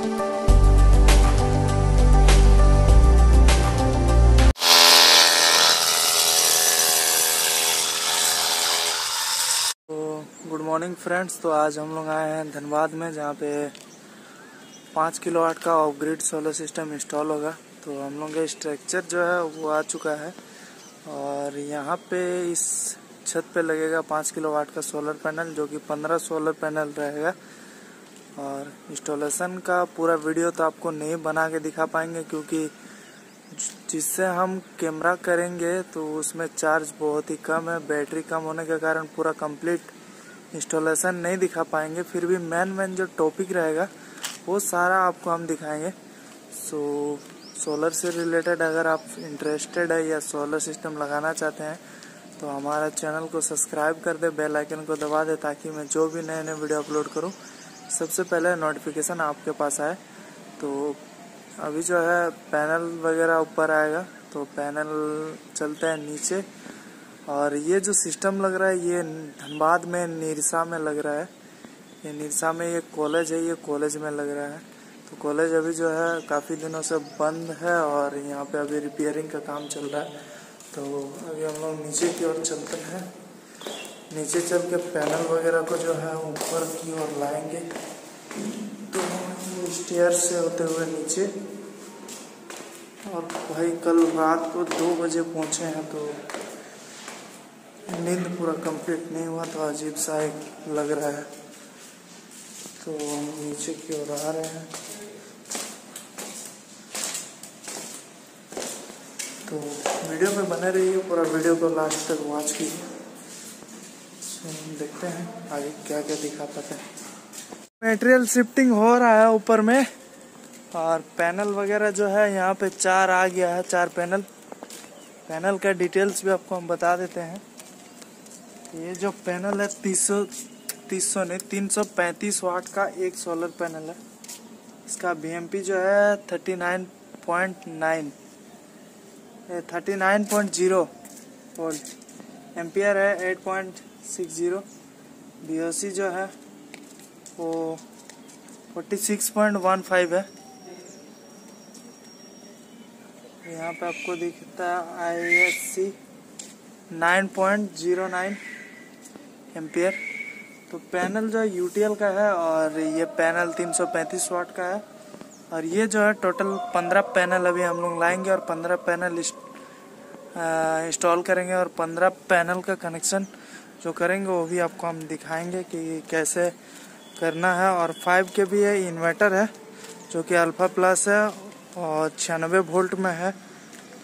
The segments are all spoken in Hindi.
तो गुड मॉर्निंग फ्रेंड्स तो आज हम लोग आए हैं धनबाद में, जहाँ पे पाँच किलो वाट का off grid solar system install होगा। तो हम लोग का स्ट्रक्चर जो है, वो आ चुका है। और यहाँ पे इस छत पे लगेगा पाँच किलो वाट का सोलर पैनल जो कि पंद्रह सोलर पैनल रहेगा। और इंस्टॉलेशन का पूरा वीडियो तो आपको नहीं बना के दिखा पाएँगे क्योंकि जिससे हम कैमरा करेंगे तो उसमें चार्ज बहुत ही कम है बैटरी कम होने के कारण पूरा कंप्लीट इंस्टॉलेशन नहीं दिखा पाएँगे। फिर भी मेन मेन जो टॉपिक रहेगा, वो सारा आपको हम दिखाएँगे। सो सोलर से रिलेटेड अगर आप इंटरेस्टेड है या सोलर सिस्टम लगाना चाहते हैं तो हमारा चैनल को सब्सक्राइब कर दे बेल आइकन को दबा दे ताकि मैं जो भी नए नए वीडियो अपलोड करूँ सबसे पहले नोटिफिकेशन आपके पास आए तो अभी जो है पैनल वगैरह ऊपर आएगा तो पैनल चलते हैं नीचे। और ये जो सिस्टम लग रहा है, ये धनबाद में, निरसा में लग रहा है। ये निरसा में ये कॉलेज है, ये कॉलेज में लग रहा है। तो कॉलेज अभी जो है काफ़ी दिनों से बंद है और यहाँ पे अभी रिपेयरिंग का काम चल रहा है। तो अभी हम लोग नीचे की ओर चलते हैं। नीचे चल के पैनल वगैरह को जो है ऊपर की ओर लाएँगे। तो स्टेयर से होते हुए नीचे। और भाई कल रात को दो बजे पहुँचे हैं तो नींद पूरा कंप्लीट नहीं हुआ तो अजीब सा एक लग रहा है। तो हम नीचे की ओर आ रहे हैं। तो वीडियो में बने रहिए, पूरा वीडियो को लास्ट तक वॉच कीजिए। देखते हैं आगे क्या क्या दिखा पाते हैं मटेरियल शिफ्टिंग हो रहा है ऊपर में और पैनल वगैरह जो है यहाँ पे चार आ गया है, चार पैनल पैनल का डिटेल्स भी आपको हम बता देते हैं। ये जो पैनल है, तीस सौ तीस सौ नहीं, तीन सौ पैंतीस वाट का एक सोलर पैनल है। इसका बी जो है thirty nine point nine thirty nine point zero volt ampere है eight point six zero. B जो है, वो forty six point one five है। यहाँ पे आपको दिखता है I S C nine point zero nine ampere. तो पैनल जो है यूटीएल का है और ये पैनल 335 वाट का है। और ये जो है टोटल 15 पैनल अभी हम लोग लाएँगे और 15 पैनल इंस्टॉल करेंगे और 15 पैनल का कनेक्शन जो करेंगे वो भी आपको हम दिखाएँगे कि कैसे करना है। और फाइव के भी है इन्वर्टर है, जो कि अल्फ़ा प्लस है और छियानवे वोल्ट में है।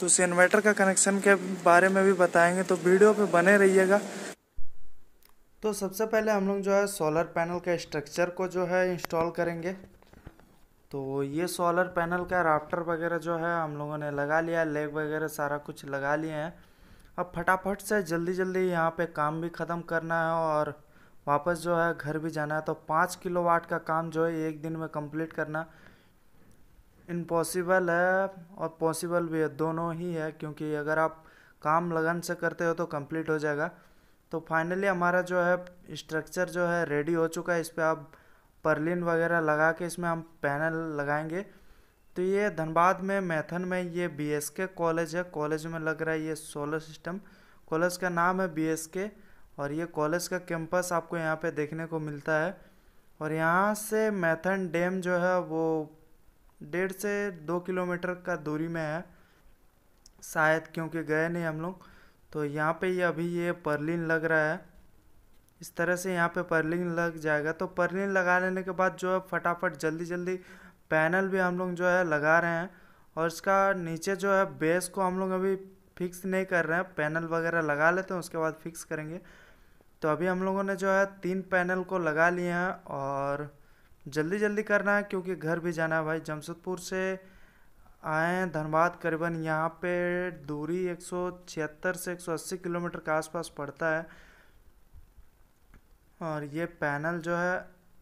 तो उस इन्वर्टर का कनेक्शन के बारे में भी बताएँगे तो वीडियो पे बने रहिएगा। तो सबसे पहले हम लोग जो है सोलर पैनल का स्ट्रक्चर को जो है इंस्टॉल करेंगे। तो ये सोलर पैनल का राफ्टर वगैरह जो है हम लोगों ने लगा लिया लेग वगैरह सारा कुछ लगा लिए हैं। अब फटाफट से जल्दी जल्दी यहाँ पे काम भी ख़त्म करना है और वापस जो है घर भी जाना है। तो पाँच किलो वाट का काम जो है एक दिन में कंप्लीट करना इम्पॉसिबल है और पॉसिबल भी है। दोनों ही है क्योंकि अगर आप काम लगन से करते हो तो कंप्लीट हो जाएगा। तो फाइनली हमारा जो है स्ट्रक्चर जो है रेडी हो चुका है। इस पर आप परलिन वगैरह लगा के इसमें हम पैनल लगाएँगे। तो ये धनबाद में, मैथन में ये बी एस के कॉलेज है। कॉलेज में लग रहा है ये सोलर सिस्टम। कॉलेज का नाम है बी एस के और ये कॉलेज का कैंपस आपको यहाँ पे देखने को मिलता है। और यहाँ से मैथन डैम जो है वो डेढ़ से दो किलोमीटर का दूरी में है। शायद क्योंकि गए नहीं हम लोग। तो यहाँ पे ये अभी ये परलिन लग रहा है। इस तरह से यहाँ पे परलिन लग जाएगा। तो परलिन लगा लेने के बाद जो है फटाफट जल्दी जल्दी पैनल भी हम लोग जो है लगा रहे हैं और इसका नीचे जो है बेस को हम लोग अभी फिक्स नहीं कर रहे हैं, पैनल वगैरह लगा लेते हैं, उसके बाद फिक्स करेंगे। तो अभी हम लोगों ने जो है तीन पैनल को लगा लिए हैं और जल्दी जल्दी करना है क्योंकि घर भी जाना है भाई। जमशेदपुर से आए हैं धनबाद, करीबन यहाँ पे दूरी एक सौ छिहत्तर से 180 किलोमीटर के आसपास पड़ता है। और ये पैनल जो है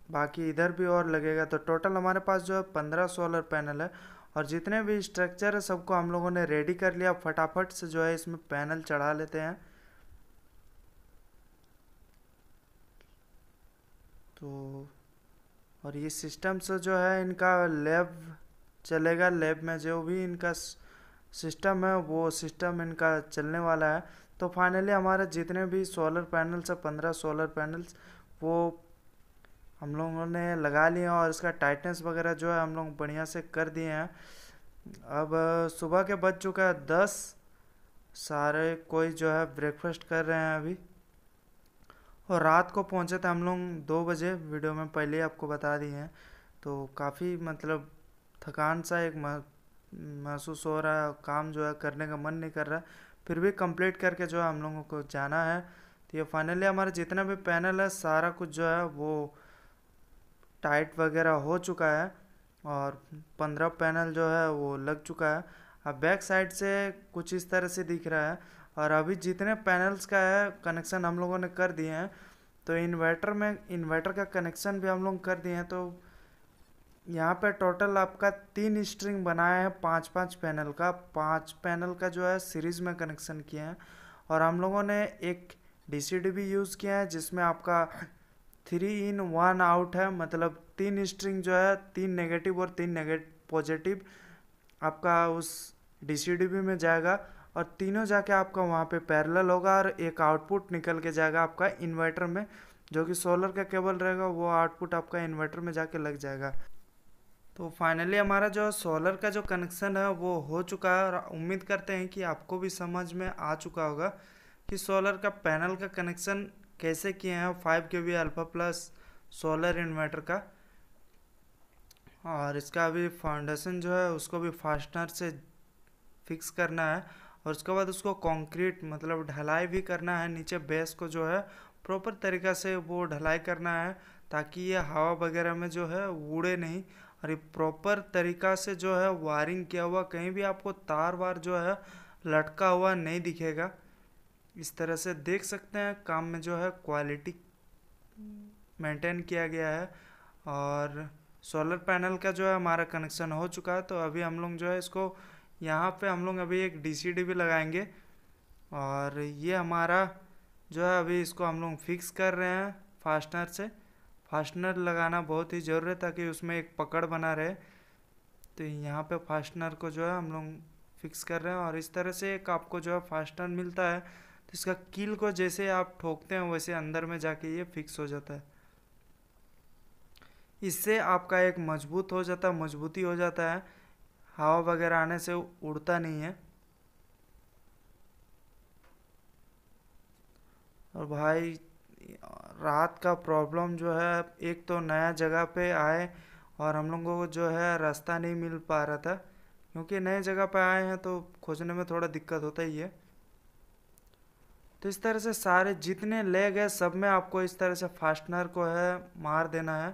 बाकी इधर भी और लगेगा। तो टोटल हमारे पास जो है पंद्रह सोलर पैनल है और जितने भी स्ट्रक्चर है सबको हम लोगों ने रेडी कर लिया। फटाफट से जो है इसमें पैनल चढ़ा लेते हैं। तो और ये सिस्टम से जो है इनका लैब चलेगा। लैब में जो भी इनका सिस्टम है वो सिस्टम इनका चलने वाला है। तो फाइनली हमारे जितने भी सोलर पैनल्स है, पंद्रह सोलर पैनल्स वो हम लोगों ने लगा लिए और इसका टाइटनेस वगैरह जो है हम लोग बढ़िया से कर दिए हैं। अब, सुबह के बज चुका है दस। सारे कोई जो है ब्रेकफास्ट कर रहे हैं अभी। और रात को पहुँचे थे हम लोग दो बजे। वीडियो में पहले ही आपको बता दिए हैं। तो काफ़ी मतलब थकान सा एक महसूस हो रहा है। काम जो है करने का मन नहीं कर रहा। फिर भी कंप्लीट करके जो है हम लोगों को जाना है। तो ये फाइनली हमारा जितना भी पैनल है, सारा कुछ जो है वो टाइट वगैरह हो चुका है और पंद्रह पैनल जो है वो लग चुका है। अब बैक साइड से कुछ इस तरह से दिख रहा है और अभी जितने पैनल्स का है, कनेक्शन हम लोगों ने कर दिए हैं तो इन्वर्टर में, इन्वर्टर का कनेक्शन भी हम लोग कर दिए हैं तो यहाँ पे टोटल आपका तीन स्ट्रिंग बनाया है पाँच पाँच पैनल का। पाँच पैनल का जो है सीरीज़ में कनेक्शन किया है और हम लोगों ने एक डीसीडी भी यूज़ किया है, जिसमें आपका थ्री इन वन आउट है मतलब तीन स्ट्रिंग जो है, तीन नेगेटिव और तीन नेगेटिव पॉजिटिव आपका उस डी में जाएगा और तीनों जाके आपका वहाँ पे पैरेलल होगा और एक आउटपुट निकल के जाएगा आपका इन्वर्टर में, जो कि सोलर का केबल रहेगा, वो आउटपुट आपका इन्वर्टर में जाके लग जाएगा। तो फाइनली हमारा जो सोलर का जो कनेक्शन है, वो हो चुका है और उम्मीद करते हैं कि आपको भी समझ में आ चुका होगा कि सोलर का पैनल का कनेक्शन कैसे किए हैं? Five K V alpha plus solar inverter का। और इसका अभी फाउंडेशन जो है, उसको भी फास्टनर से फिक्स करना है। और उसके बाद उसको कंक्रीट मतलब ढलाई भी करना है। नीचे बेस को जो है प्रॉपर तरीक़ा से वो ढलाई करना है, ताकि ये हवा वगैरह में जो है, उड़े नहीं। और ये प्रॉपर तरीक़ा से जो है वायरिंग किया हुआ कहीं भी आपको तार वार जो है, लटका हुआ नहीं दिखेगा। इस तरह से देख सकते हैं, काम में जो है क्वालिटी मेंटेन किया गया है और सोलर पैनल का जो है हमारा कनेक्शन हो चुका है तो अभी हम लोग जो है इसको यहाँ पे हम लोग अभी एक डीसीडी भी लगाएँगे और ये हमारा जो है अभी इसको हम लोग फिक्स कर रहे हैं फास्टनर से। फास्टनर लगाना बहुत ही ज़रूरी है ताकि उसमें एक पकड़ बना रहे। तो यहाँ पे फास्टनर को जो है हम लोग फिक्स कर रहे हैं और इस तरह से एक आपको जो है फास्टनर मिलता है। इसका कील को जैसे आप ठोकते हैं, वैसे अंदर में जाके ये फिक्स हो जाता है। इससे आपका एक मज़बूत हो जाता है मजबूती हो जाता है। हवा वगैरह आने से उड़ता नहीं है। और भाई, रात का प्रॉब्लम जो है, एक तो नया जगह पे आए और हम लोगों को जो है रास्ता नहीं मिल पा रहा था। क्योंकि नए जगह पे आए हैं तो खोजने में थोड़ा दिक्कत होता ही है। तो इस तरह से सारे जितने लेग है सब में आपको इस तरह से फास्टनर को है, मार देना है।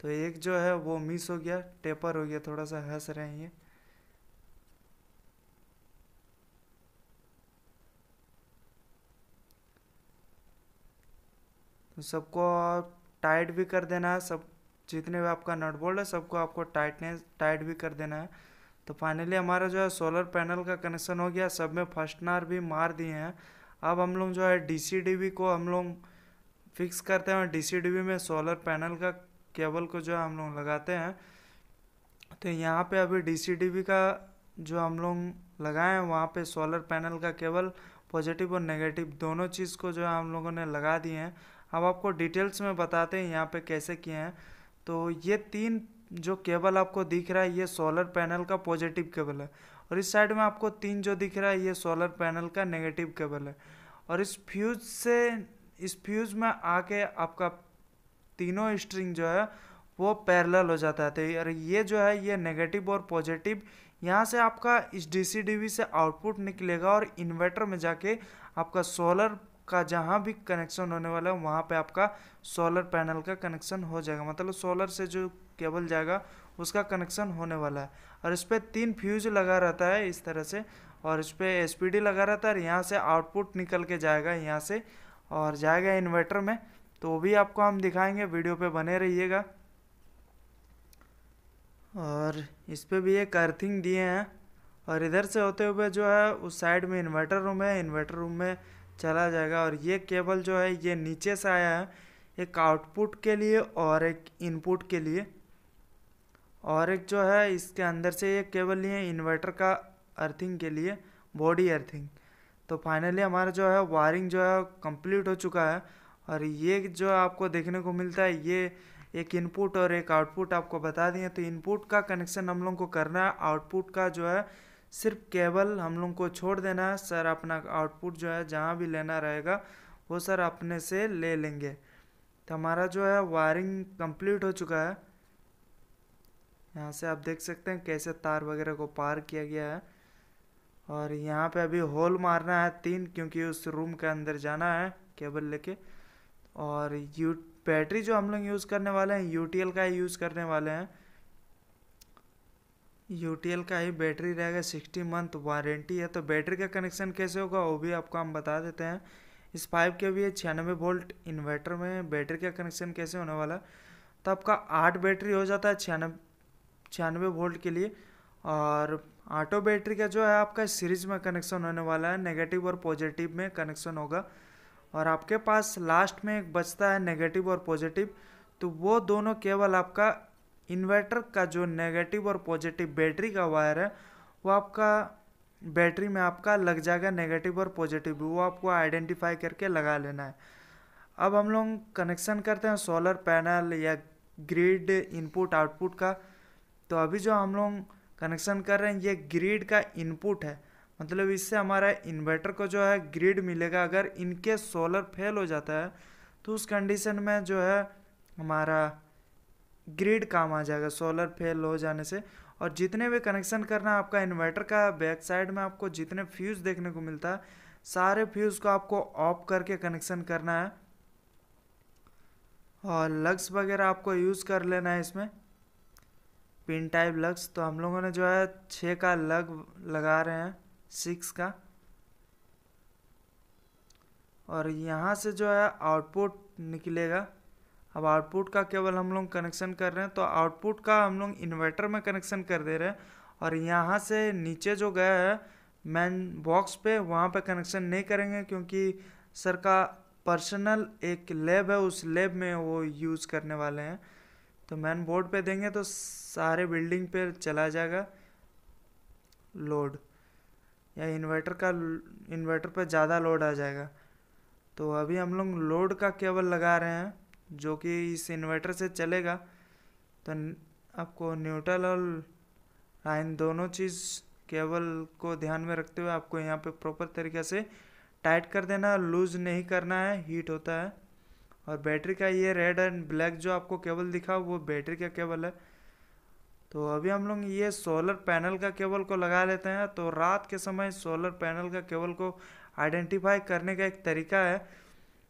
तो एक जो है, वो मिस हो गया टेपर हो गया, थोड़ा सा हंस रहे हैं ये। तो सबको टाइट भी कर देना है, सब जितने भी आपका नट बोल्ट है, सबको आपको टाइटनेस टाइट भी कर देना है। तो फाइनली हमारा जो है सोलर पैनल का कनेक्शन हो गया, सब में फर्स्टनर भी मार दिए हैं। अब हम लोग जो है डी को हम लोग फिक्स करते हैं डी में सोलर पैनल का केबल को जो है हम लोग लगाते हैं। तो यहाँ पे अभी डी का जो हम लोग लगाए हैं, वहाँ पे सोलर पैनल का केबल पॉजिटिव और नेगेटिव दोनों चीज़ को जो है हम लोगों ने लगा दिए हैं। अब आपको डिटेल्स में बताते हैं यहाँ पे कैसे किए हैं। तो ये तीन जो केबल आपको दिख रहा है, ये सोलर पैनल का पॉजिटिव केबल है। और इस साइड में आपको तीन जो दिख रहा है, ये सोलर पैनल का नेगेटिव केबल है। और इस फ्यूज से, इस फ्यूज में आके आपका तीनों स्ट्रिंग जो है, वो पैरेलल हो जाता है। तो ये जो है, ये नेगेटिव और पॉजिटिव यहाँ से आपका इस डी से आउटपुट निकलेगा और इन्वर्टर में जाके आपका सोलर का जहाँ भी कनेक्शन होने वाला है, वहाँ पे आपका सोलर पैनल का कनेक्शन हो जाएगा। मतलब सोलर से जो केबल जाएगा उसका कनेक्शन होने वाला है। और इस पर तीन फ्यूज लगा रहता है इस तरह से। और इस पर एस लगा रहता है और यहाँ से आउटपुट निकल के जाएगा यहाँ से और जाएगा इन्वर्टर में। तो वो भी आपको हम दिखाएँगे, वीडियो पे बने रहिएगा। और इस पर भी एक अर्थिंग दिए हैं। और इधर से होते हुए जो है, उस साइड में इन्वर्टर रूम है इन्वर्टर रूम में चला जाएगा। और ये केबल जो है, ये नीचे से आया है। एक आउटपुट के लिए और एक इनपुट के लिए। और एक जो है, इसके अंदर से एक केबल लिए इन्वर्टर का अर्थिंग के लिए बॉडी अर्थिंग तो फाइनली हमारा जो है वायरिंग जो है कंप्लीट हो चुका है और ये जो आपको देखने को मिलता है, ये एक इनपुट और एक आउटपुट आपको बता दिए तो इनपुट का कनेक्शन हम लोग को करना है। आउटपुट का जो है, सिर्फ़ केबल हम लोग को छोड़ देना है। सर अपना आउटपुट जो है, जहाँ भी लेना रहेगा, वो सर अपने से ले लेंगे। तो हमारा जो है वायरिंग कंप्लीट हो चुका है। यहाँ से आप देख सकते हैं कैसे तार वगैरह को पार किया गया है। और यहाँ पे अभी होल मारना है तीन, क्योंकि उस रूम के अंदर जाना है केबल लेके। और यू, बैटरी जो हम लोग यूज़ करने वाले हैं यूटीएल का ही यूज़ करने वाले हैं। यूटीएल का ही बैटरी रहेगा सिक्सटी मंथ वारंटी है। तो बैटरी का कनेक्शन कैसे होगा, वो भी आपको हम बता देते हैं। इस फाइव के भी छियानवे वोल्ट इन्वर्टर में बैटरी का कनेक्शन कैसे होने वाला तो आपका आठ बैटरी हो जाता है, छियानवे छियानवे वोल्ट के लिए। और ऑटो बैटरी का जो है आपका सीरीज़ में कनेक्शन होने वाला है, नेगेटिव और पॉजिटिव में कनेक्शन होगा। और आपके पास लास्ट में एक बचता है नेगेटिव और पॉजिटिव तो वो दोनों केवल आपका इन्वर्टर का जो नेगेटिव और पॉजिटिव बैटरी का वायर है, वो आपका बैटरी में आपका लग जाएगा नेगेटिव और पॉजिटिव, वो आपको आइडेंटिफाई करके लगा लेना है। अब हम लोग कनेक्शन करते हैं सोलर पैनल या ग्रिड इनपुट आउटपुट का। तो अभी जो हम लोग कनेक्शन कर रहे हैं, ये ग्रिड का इनपुट है। मतलब इससे हमारा इन्वर्टर को जो है ग्रिड मिलेगा। अगर इनके सोलर फेल हो जाता है तो उस कंडीशन में जो है हमारा ग्रिड काम आ जाएगा सोलर फेल हो जाने से। और जितने भी कनेक्शन करना आपका इन्वर्टर का बैक साइड में आपको जितने फ्यूज़ देखने को मिलता है, सारे फ्यूज़ को आपको ऑफ़ करके कनेक्शन करना है। और लग्स वगैरह आपको यूज़ कर लेना है इसमें। पिन टाइप लग्स तो हम लोगों ने जो है छः का लग लगा रहे हैं, सिक्स का। और यहाँ से जो है आउटपुट निकलेगा। अब आउटपुट का केवल हम लोग कनेक्शन कर रहे हैं तो आउटपुट का हम लोग इन्वर्टर में कनेक्शन कर दे रहे हैं। और यहाँ से नीचे जो गया है, मैन बॉक्स पे, वहाँ पे कनेक्शन नहीं करेंगे, क्योंकि सर का पर्सनल एक लैब है, उस लैब में वो यूज़ करने वाले हैं। तो मैन बोर्ड पे देंगे तो सारे बिल्डिंग पे चला जाएगा लोड या इन्वर्टर का इन्वर्टर पे ज़्यादा लोड आ जाएगा. तो अभी हम लोग लोड का केबल लगा रहे हैं, जो कि इस इन्वर्टर से चलेगा. तो आपको न्यूट्रल और लाइन दोनों चीज़ केबल को ध्यान में रखते हुए आपको यहाँ पे प्रॉपर तरीके से टाइट कर देना लूज नहीं करना है हीट होता है. और बैटरी का ये रेड एंड ब्लैक जो आपको केबल दिखा, वो बैटरी का केबल है। तो अभी हम लोग ये सोलर पैनल का केबल को लगा लेते हैं। तो रात के समय सोलर पैनल का केबल को आइडेंटिफाई करने का एक तरीका है।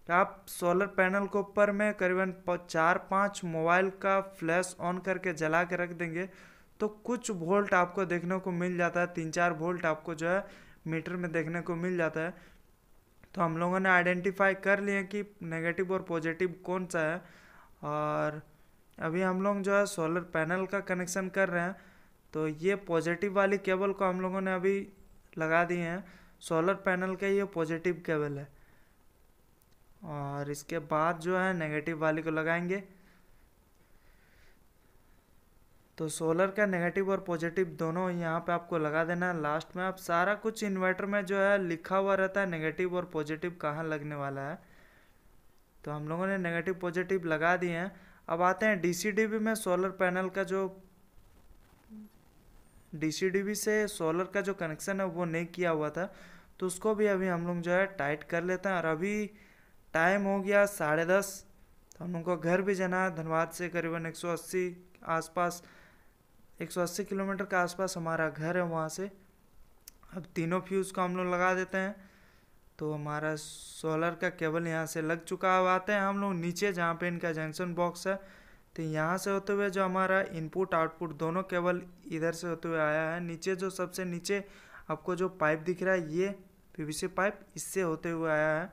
कि आप सोलर पैनल को ऊपर में करीबन चार पाँच मोबाइल का फ्लैश ऑन करके जला के रख देंगे। तो कुछ वोल्ट आपको देखने को मिल जाता है। तीन चार वोल्ट आपको जो है मीटर में देखने को मिल जाता है। तो हम लोगों ने आइडेंटिफाई कर लिए कि नेगेटिव और पॉजिटिव कौन सा है। और अभी हम लोग जो है सोलर पैनल का कनेक्शन कर रहे हैं। तो ये पॉजिटिव वाली केबल को हम लोगों ने अभी लगा दिए हैं। सोलर पैनल का ये पॉजिटिव केबल है। और इसके बाद जो है नेगेटिव वाली को लगाएँगे। तो सोलर का नेगेटिव और पॉजिटिव दोनों यहाँ पे आपको लगा देना है। लास्ट में आप सारा कुछ इन्वर्टर में जो है लिखा हुआ रहता है, नेगेटिव और पॉजिटिव कहाँ लगने वाला है। तो हम लोगों ने नेगेटिव, पॉजिटिव लगा दिए हैं। अब आते हैं डीसीडीबी में सोलर पैनल का जो डीसीडीबी से सोलर का जो कनेक्शन है वो नहीं किया हुआ था। तो उसको भी अभी हम लोग जो है टाइट कर लेते हैं। और अभी टाइम हो गया साढ़े दस तो हम लोग को घर भी जाना है। धनबाद से करीबन 180 आसपास 180 किलोमीटर के आसपास हमारा घर है वहाँ से। अब तीनों फ्यूज़ को हम लोग लगा देते हैं। तो हमारा सोलर का केबल यहाँ से लग चुका अब आते हैं हम लोग नीचे, जहाँ पे इनका जंक्शन बॉक्स है। तो यहाँ से होते हुए जो हमारा इनपुट आउटपुट दोनों केबल इधर से होते हुए आया है। नीचे जो सबसे नीचे आपको जो पाइप दिख रहा है, ये पीवीसी पाइप इससे होते हुए आया है।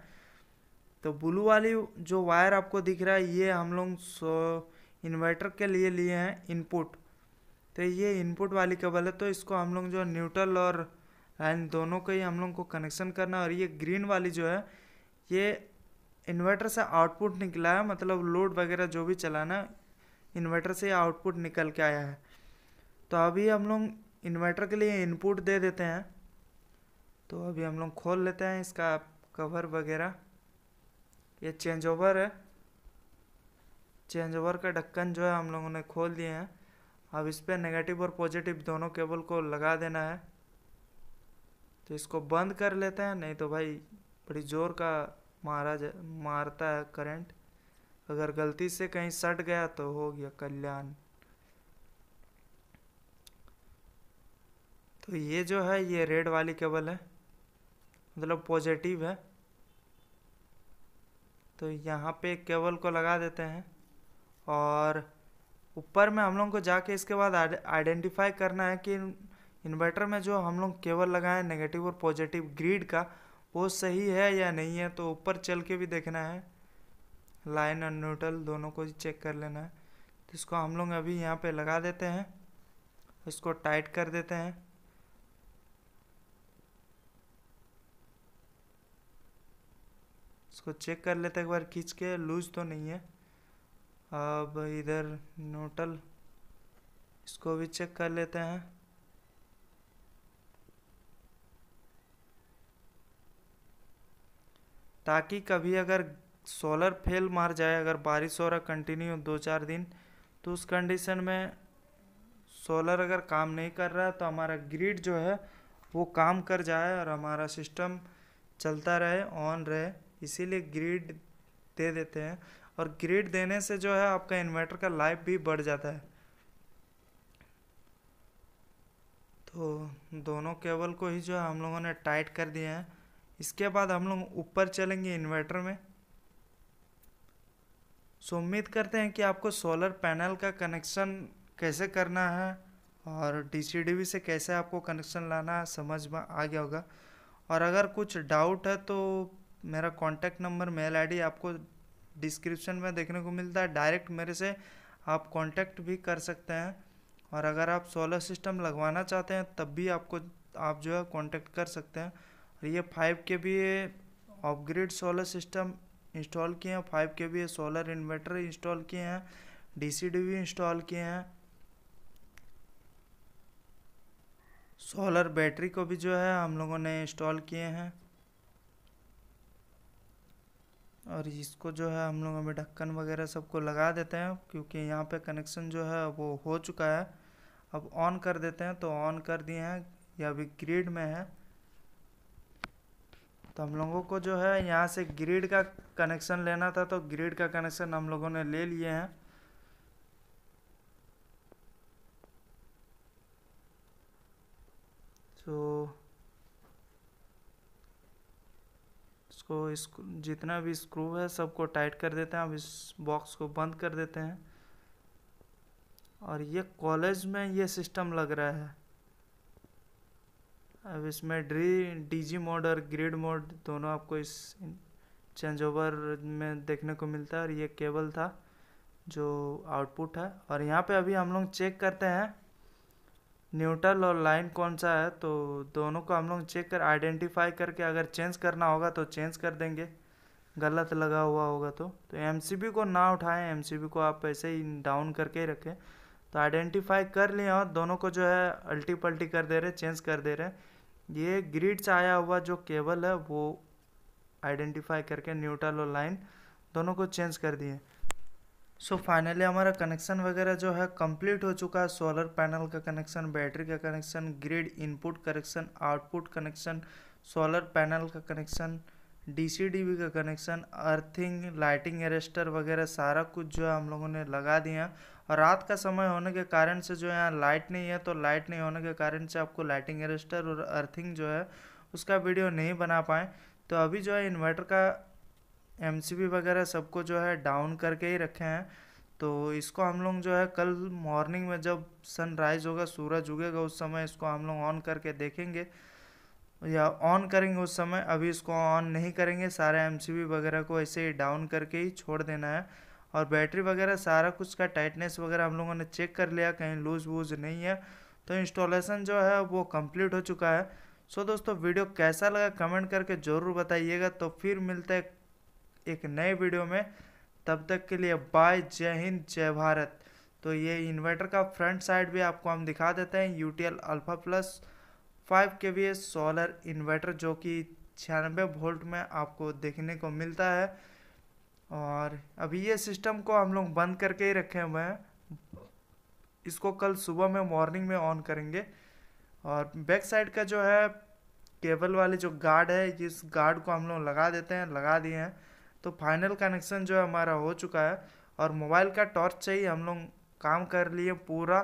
तो ब्लू वाली जो वायर आपको दिख रहा है, ये हम लोग सो इन्वर्टर के लिए लिए हैं इनपुट तो ये इनपुट वाली केबल है तो इसको हम लोग जो न्यूट्रल और लाइन दोनों का ही हम लोग को कनेक्शन करना है। और ये ग्रीन वाली जो है, ये इन्वर्टर से आउटपुट निकला है मतलब लोड वगैरह जो भी चलाना इन्वर्टर से आउटपुट निकल के आया है। तो अभी हम लोग इन्वर्टर के लिए इनपुट दे देते हैं। तो अभी हम लोग खोल लेते हैं इसका कवर वगैरह। ये चेंज ओवर है। चेंज ओवर का ढक्कन जो है हम लोगों ने खोल दिए हैं। अब इस पर नेगेटिव और पॉजिटिव दोनों केबल को लगा देना है। तो इसको बंद कर लेते हैं, नहीं तो भाई बड़ी ज़ोर का मारा मारता है करंट अगर गलती से कहीं सट गया तो हो गया कल्याण। तो ये जो है, ये रेड वाली केबल है। मतलब पॉजिटिव है। तो यहाँ पे केबल को लगा देते हैं और ऊपर में हम लोग को जाके इसके बाद आइडेंटिफाई करना है कि इन्वर्टर में जो हम लोग केबल लगाए नेगेटिव और पॉजिटिव ग्रीड का, वो सही है या नहीं है? तो ऊपर चल के भी देखना है। लाइन और न्यूट्रल दोनों को चेक कर लेना है। तो इसको हम लोग अभी यहाँ पे लगा देते हैं। इसको टाइट कर देते हैं। इसको चेक कर लेते हैं एक बार, खींच के लूज तो नहीं है। अब इधर नोटल, इसको भी चेक कर लेते हैं। ताकि कभी अगर सोलर फेल मार जाए, अगर बारिश हो रहा कंटिन्यू दो चार दिन तो उस कंडीशन में सोलर अगर काम नहीं कर रहा है तो हमारा ग्रिड जो है, वो काम कर जाए और हमारा सिस्टम चलता रहे ऑन रहे। इसीलिए ग्रिड दे देते हैं। और ग्रिड देने से जो है आपका इन्वर्टर का लाइफ भी बढ़ जाता है। तो दोनों केबल को ही जो है हम लोगों ने टाइट कर दिए हैं। इसके बाद हम लोग ऊपर चलेंगे इन्वर्टर में। सो उम्मीद करते हैं कि आपको सोलर पैनल का कनेक्शन कैसे करना है और डी से कैसे आपको कनेक्शन लाना है, समझ में आ गया होगा। और अगर कुछ डाउट है तो मेरा कॉन्टैक्ट नंबर, मेल आईडी आपको डिस्क्रिप्शन में देखने को मिलता है। डायरेक्ट मेरे से आप कांटेक्ट भी कर सकते हैं। और अगर आप सोलर सिस्टम लगवाना चाहते हैं, तब भी आपको, आप जो है कांटेक्ट कर सकते हैं। और ये फाइव के भी अपग्रेड सोलर सिस्टम इंस्टॉल किए हैं। फाइव के भी सोलर इन्वर्टर इंस्टॉल किए हैं। डीसीडी भी इंस्टॉल किए हैं। सोलर बैटरी को भी जो है हम लोगों ने इंस्टॉल किए हैं। और इसको जो है हम लोग अभी ढक्कन वगैरह सबको लगा देते हैं, क्योंकि यहाँ पे कनेक्शन जो है वो हो चुका है। अब ऑन कर देते हैं तो ऑन कर दिए हैं, ये अभी ग्रिड में है। तो हम लोगों को जो है यहाँ से ग्रिड का कनेक्शन लेना था तो ग्रिड का कनेक्शन हम लोगों ने ले लिए हैं। तो इसको इस जितना भी स्क्रू है, सबको टाइट कर देते हैं। अब इस बॉक्स को बंद कर देते हैं। और ये कॉलेज में ये सिस्टम लग रहा है। अब इसमें ड्री डीजी मोड और ग्रिड मोड दोनों आपको इस चेंज ओवर में देखने को मिलता है। और ये केबल था, जो आउटपुट है। और यहाँ पे अभी हम लोग चेक करते हैं। न्यूट्रल और लाइन कौन सा है तो दोनों को हम लोग चेक कर आइडेंटिफाई करके अगर चेंज करना होगा तो चेंज कर देंगे। गलत लगा हुआ होगा तो। तो एमसीबी को ना उठाएँ एमसीबी को आप ऐसे ही डाउन करके ही रखें। तो आइडेंटिफाई कर लिया और दोनों को जो है अल्टी पल्टी कर दे रहे चेंज कर दे रहे। ये ग्रिड से आया हुआ जो केबल है, वो आइडेंटिफाई करके न्यूट्रल और लाइन दोनों को चेंज कर दिए। सो so फाइनली हमारा कनेक्शन वगैरह जो है कंप्लीट हो चुका है। सोलर पैनल का कनेक्शन बैटरी का connection grid input connection output connection solar panel का कनेक्शन डीसीडीबी का कनेक्शन अर्थिंग लाइटिंग एरेस्टर वगैरह सारा कुछ जो है हम लोगों ने लगा दिया और रात का समय होने के कारण से जो यहाँ लाइट नहीं है तो लाइट नहीं होने के कारण से आपको लाइटिंग एरेस्टर और अर्थिंग जो है उसका वीडियो नहीं बना पाए। तो अभी जो है इन्वर्टर का एमसीबी वगैरह सबको जो है डाउन करके ही रखे हैं। तो इसको हम लोग जो है कल मॉर्निंग में जब सनराइज होगा, सूरज उगेगा, उस समय इसको हम लोग ऑन करके देखेंगे। या ऑन करेंगे उस समय, अभी इसको ऑन नहीं करेंगे। सारे एमसीबी वगैरह को ऐसे ही डाउन करके ही छोड़ देना है। और बैटरी वगैरह सारा कुछ का टाइटनेस वगैरह हम लोगों ने चेक कर लिया, कहीं लूज वूज नहीं है। तो इंस्टॉलेशन जो है वो कंप्लीट हो चुका है। सो दोस्तों वीडियो कैसा लगा? कमेंट करके ज़रूर बताइएगा। तो फिर मिलते हैं एक नए वीडियो में। तब तक के लिए बाय, जय हिंद, जय भारत। तो ये इन्वर्टर का फ्रंट साइड भी आपको हम दिखा देते हैं। U T L alpha plus five K V solar inverter जो कि छियानबे वोल्ट में आपको देखने को मिलता है। और अभी ये सिस्टम को हम लोग बंद करके ही रखे हुए हैं। इसको कल सुबह में मॉर्निंग में ऑन करेंगे। और बैक साइड का जो है केबल वाली जो गार्ड है, इस गार्ड को हम लोग लगा देते हैं, लगा दिए हैं। तो फाइनल कनेक्शन जो है हमारा हो चुका है और मोबाइल का टॉर्च से ही हम लोग काम कर लिए पूरा।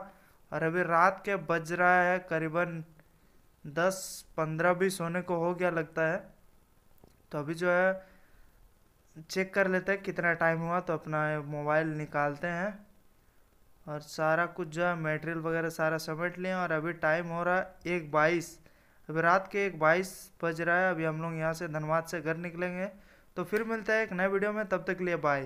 और अभी रात के बज रहा है, करीबन दस पंद्रह बीस होने को हो गया लगता है। तो अभी जो है चेक कर लेते हैं कितना टाइम हुआ तो अपना मोबाइल निकालते हैं। और सारा कुछ जो है मटेरियल वगैरह सारा समेट लिए और अभी टाइम हो रहा है एक बाईस। अभी रात के एक बाईस बज रहा है, अभी हम लोग यहाँ से धनबाद से घर निकलेंगे। तो फिर मिलता है एक नए वीडियो में तब तक लिए बाय